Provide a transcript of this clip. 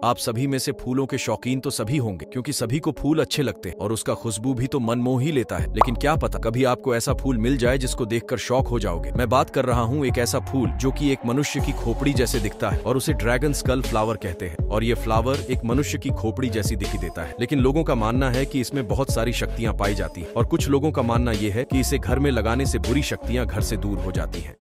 आप सभी में से फूलों के शौकीन तो सभी होंगे, क्योंकि सभी को फूल अच्छे लगते हैं, और उसका खुशबू भी तो मन मोह ही लेता है। लेकिन क्या पता, कभी आपको ऐसा फूल मिल जाए जिसको देखकर शौक हो जाओगे। मैं बात कर रहा हूँ एक ऐसा फूल जो कि एक मनुष्य की खोपड़ी जैसे दिखता है, और उसे ड्रैगन स्कल फ्लावर कहते हैं, और ये फ्लावर एक मनुष्य की खोपड़ी जैसी दिखी देता है। लेकिन लोगों का मानना है की इसमें बहुत सारी शक्तियाँ पाई जाती है, और कुछ लोगों का मानना यह है की इसे घर में लगाने से बुरी शक्तियाँ घर से दूर हो जाती है।